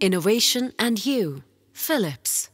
Innovation and You, Philips.